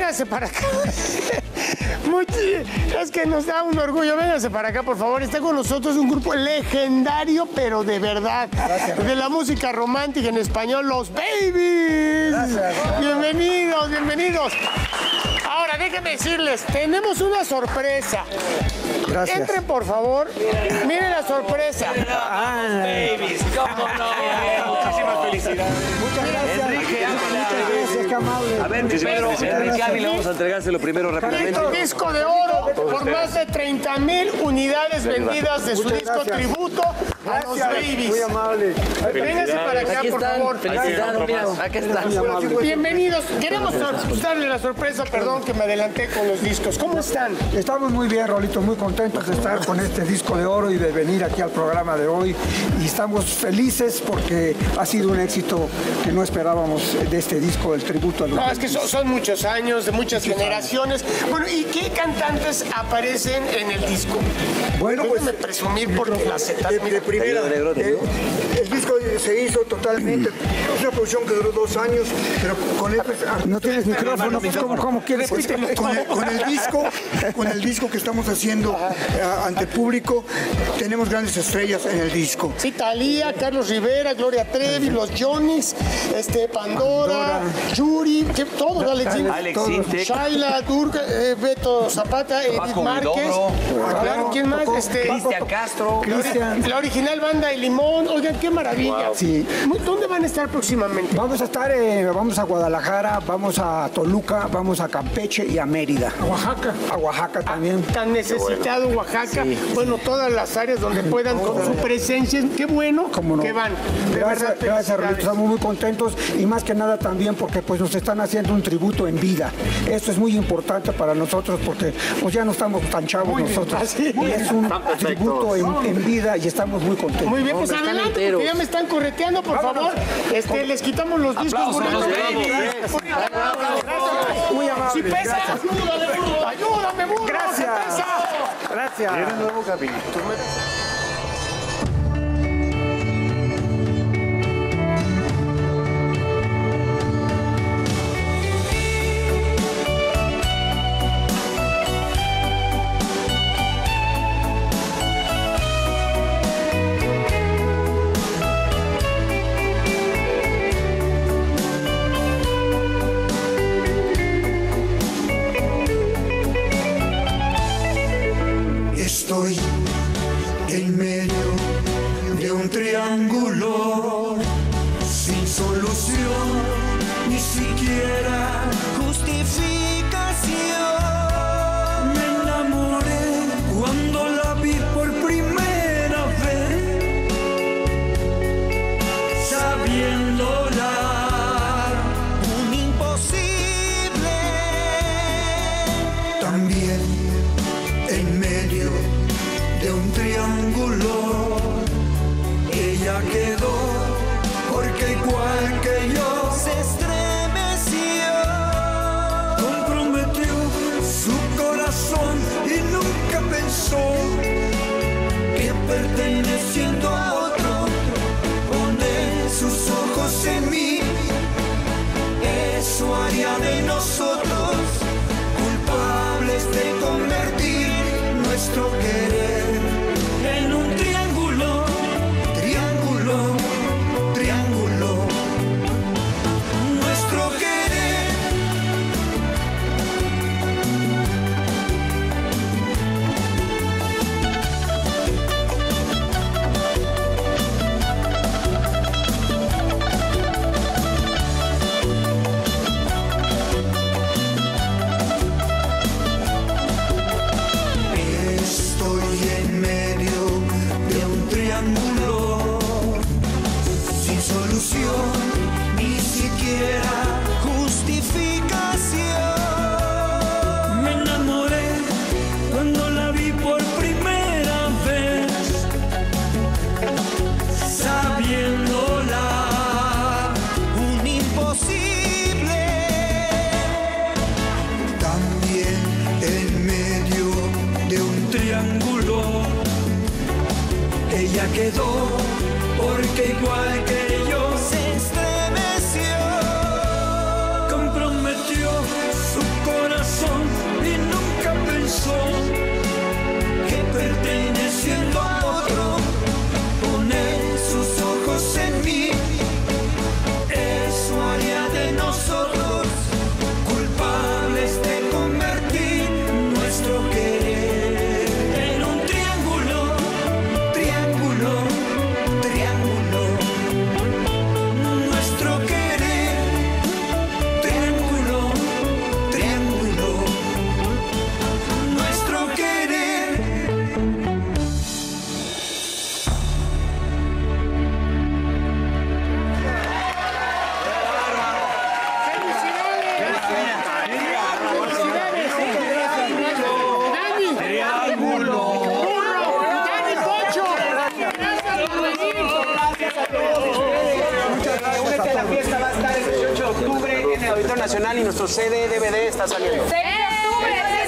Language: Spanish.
véngase para acá. es que nos da un orgullo. Véngase para acá, por favor. Está con nosotros un grupo legendario, pero de verdad. De la música romántica en español, Los Babies. Bienvenidos, bienvenidos. Ahora, déjenme decirles, tenemos una sorpresa. Gracias. Entren, por favor. Miren la sorpresa. Ah, babies, cómo no. Muchísimas felicidades. Muchas gracias. Enrique Ávila, vamos a entregárselo primero rápidamente. Un disco de oro por más de 30 mil unidades vendidas de su disco tributo los babies. Muy amable. Vénganse para acá, por favor. felicidades, mira, están. Bienvenidos. Queremos darle la sorpresa, perdón que me adelanté con los discos. ¿Cómo están? Estamos muy bien, Rolito, muy contentos de estar con este disco de oro y de venir aquí al programa de hoy. Y estamos felices porque ha sido un éxito que no esperábamos de este disco, el tributo a los No, es que son, son muchos años, de muchas generaciones. Bueno, ¿y qué cantantes aparecen en el disco? Bueno, pues Déjenme presumir por las de, acetatas. de primera, eh, el disco se hizo totalmente, es una producción que duró dos años, pero con el, No tienes micrófono, pues ¿cómo, cómo quieres? pues, con, el, con el disco, con el disco que estamos haciendo eh, ante el público, tenemos grandes estrellas en el disco. Sí, Talía, Carlos Rivera, Gloria Trevi, los Johnny's, este, Pandora, Yuri, que todos, Alex, todos. Shaila, Durga, eh, Beto Zapata, Edith Márquez. Claro, ¿quién más? Este, Cristian Castro. Cristian. la original banda de Limón, oigan, qué maravilla. Sí. ¿Dónde van a estar próximamente? Vamos a estar, eh, vamos a Guadalajara, vamos a Toluca, vamos a Campeche y a Mérida. A Oaxaca. A Oaxaca también. Tan necesitado Oaxaca. Bueno, todas las áreas donde puedan con su presencia. Qué bueno ¿Cómo no? que van. Gracias, gracias, Rolito. Estamos muy contentos y más que nada también porque pues nos están haciendo un tributo en vida. Esto es muy importante para nosotros porque pues ya no estamos tan chavos nosotros. así Y es un tributo en, en vida y estamos muy contentos. Muy bien, pues adelante, enteros. porque ya me están correteando, por favor. Este, les quitamos los discos. Bonitos. Muy amable. Si pesa, ayúdame, burro, ayúdame, burro, Gracias. si pesa. Gracias. Estoy en medio de un triángulo sin solución, ni siquiera perteneciendo a otro pone sus ojos en mí. Eso haría de nosotros culpables de convertir nuestro querer porque igual que Esa fiesta va a estar el 18 de octubre en el Auditorio Nacional y nuestro CD DVD está saliendo. ¡6 de!